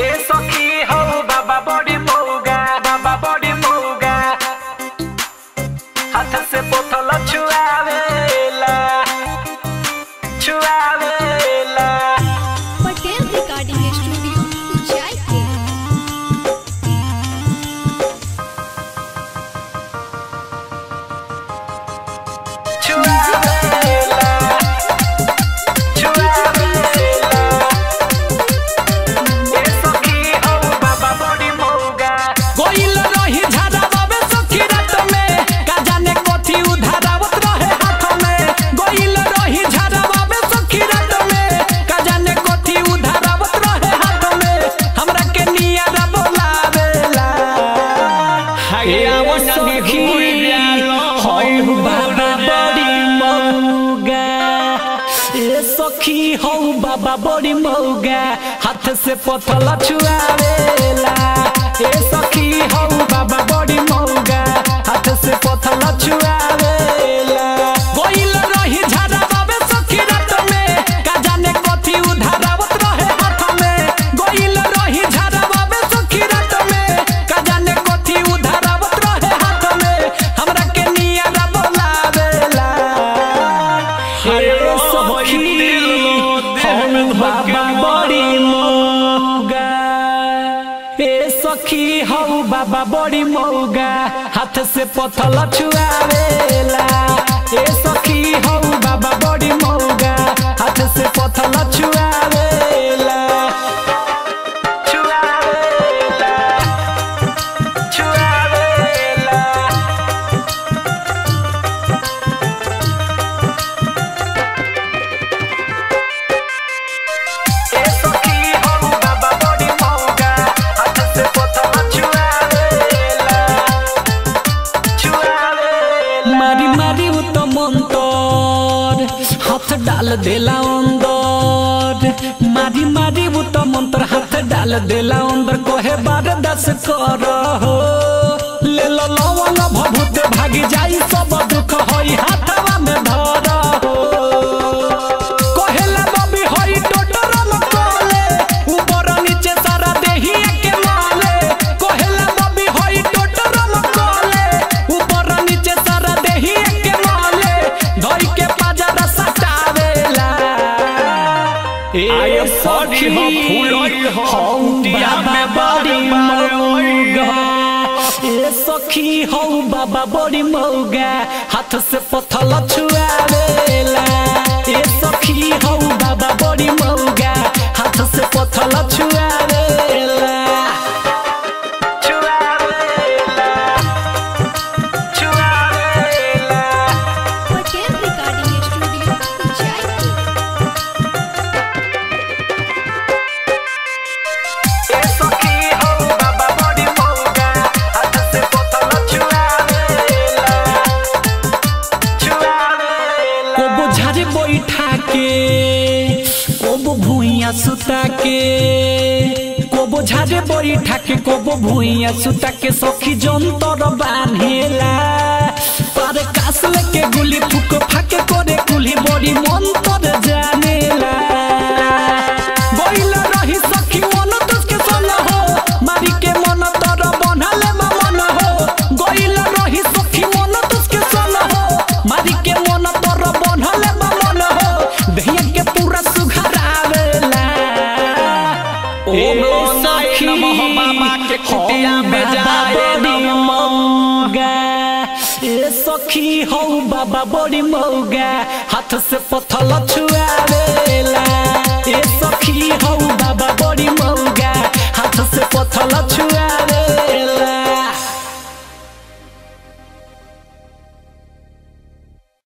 ए सखी हो सखी होय बाबा बड़ी मौगा ए सखी हो बाबा बड़ी मौगा हाथ से पथल छुआवेला। ए सखी हो बाबा बाबा बड़ी मौगा। ए सखी हौ बाबा बड़ी मौगा। हाथ से पथल छुआवेला। ए सखी डाल देला अंदर। मारी मारी वो तो मंत्र हाथ डाल देला अंदर। कोहे बार दस कर ले लो लवंग भभूत भागी जाई, सब दुख होई हाथवा हो फूलोई हो टिया में बड़ी मौगा ए सखी हो बाबा बड़ी मौगा हाथ से पथल छुआवेला কবো ভুইয়া সুতাকে, কবো ঝাড়ে বড়ি থাকে কবো ভুইয়া সুতাকে, সখী যন্তর বানহেলা পারে কাসলেকে গুলি ফুকো ফাঁকে করে কুলি বড়ি মন্ত্র ओम सखी नमः बाबा के कुटिया में जाए मौगा ए सखी हौ बाबा बड़ी मौगा। हाथ से पथल छुआवेला ए सखी हौ बाबा बड़ी मौगा। हाथ से पथल छुआवेला